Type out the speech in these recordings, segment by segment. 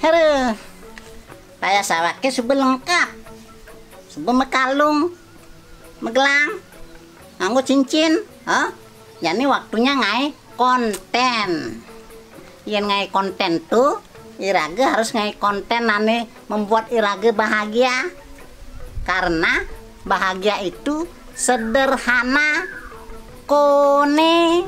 Heru. Paya sawake sudah lengkap. Sudah mekalung, megelang, nganggo cincin, ha? Ya ini waktunya ngai konten. Yang ngai konten tuh Irage harus ngai konten ane membuat Irage bahagia. Karena bahagia itu sederhana kone.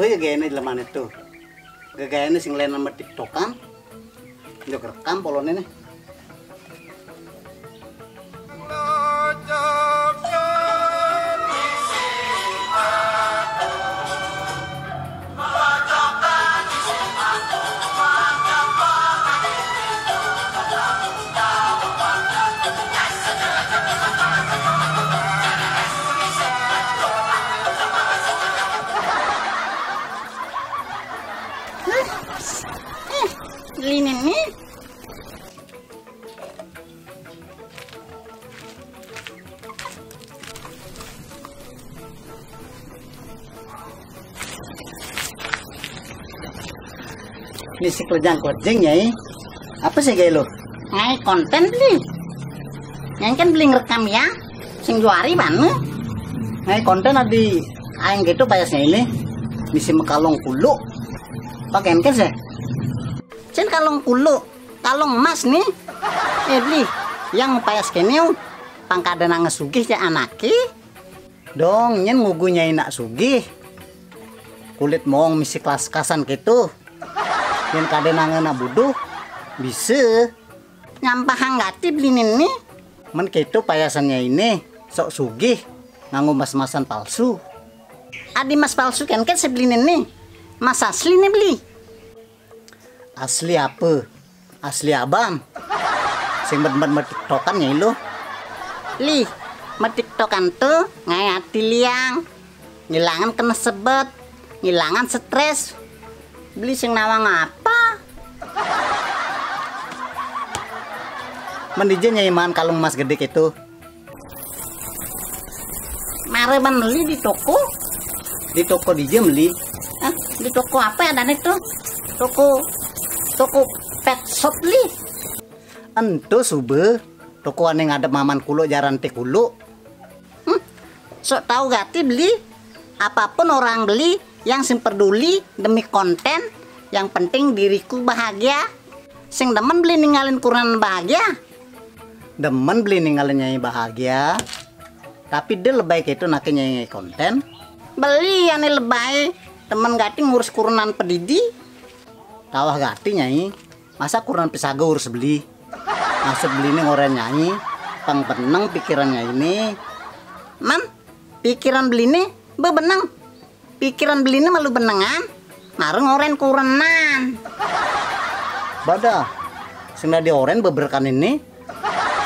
Apa ya gaya ini leman itu gaya ini sing lain nama tiktokan Jok rekam polon ini Nih Ini si kelejang kojeng ya Apa sih gaya lo? Ngai konten beli. Yang kan beli ngerekam ya. Sing juari mana Ngai konten adi. Aing gitu bayasnya ini. Misi mekalong kulu Pakai kan sih Cen kalong kulu Kalong emas nih. Eh beli Yang payas keneu Pangkada nang sugih ya anaki Dong nyen ngugunya nak sugih. Kulit mong misi kelas kasan gitu. Yang kade nangena buduh bisa. Nyampah hanggati belinin nih. Men gitu payasannya ini sok sugih nganggo mas-masan palsu. Adi mas palsu kan kan sebelinin nih mas asli nih beli. Asli apa? Asli abang. Sing bet-bet tiktokan ya lo li tiktokan tuh ngayati liang. Ngilangan kena sebet ngilangan stres. Beli sing nawang apa? Mendijen iman kalung emas gede itu mare beli di toko. Di toko di jam beli ah di toko apa ya dan itu toko toko pet shop li. Ento sube. Toko ane ngadep maman kulo jaran te kulo hmm, sok tahu gati beli? Apa pun orang beli yang sing peduli demi konten yang penting diriku bahagia. Sing demen beli ninggalin kurang bahagia. Demen beli ninggalin nyanyi bahagia tapi dia lebay itu nak nyanyi konten? Beli yang lebay temen gati ngurus kurunan pedidi. Tawah gati nyanyi masa kurunan pisaga urus beli? Maksud beli ini ngoren nyanyi pang peneng pikirannya ini. Man pikiran beli ini bebenang pikiran beli ini malu benengan. Marung oren kurenan. Bada sudah di oren beberkan ini.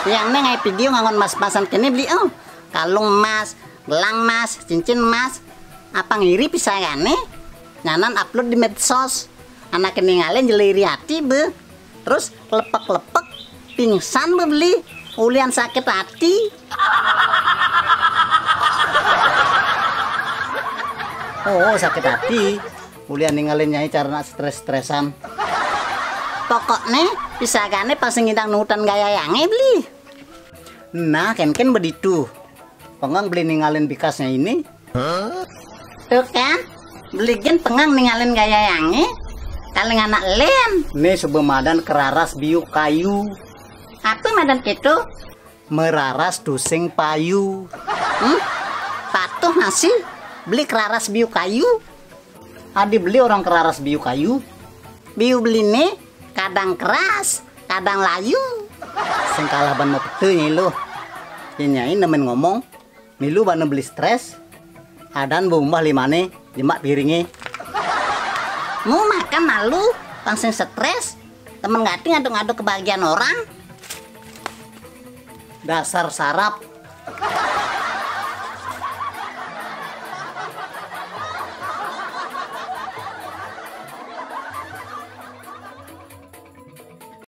Yang neng video ngangon mas-masan kini beli oh kalung emas gelang emas cincin emas. Apa ngiri ya nih nyanan upload di medsos. Anak ini ngalen jeliri hati be. Terus lepek-lepek pingsan beli. Ulian sakit hati. Oh sakit hati. Ulian ninggalin nyai karena stres-stresan. Pokoknya bisa gane pas ngidang nutan gaya yang beli. Nah ken ken begitu Pengang beli ninggalin bikasnya ini. Tuh kan Beli gen pengang ninggalin gaya yang Kaling anak len Nih sebuah madan keraras biu kayu. Apa madan gitu? Meraras dusing payu. Hmm? Patuh masih beli keraras biu kayu? Adi beli orang keraras biu kayu. Biu beli nih kadang keras kadang layu. Sing kalah ban mau petunya lo nyai nemen ngomong. Milu ban beli stres. Adan bumbah limane jemak piringnya. Mau makan malu langsung stres temen gati ngaduk-ngaduk kebahagiaan orang. Dasar sarap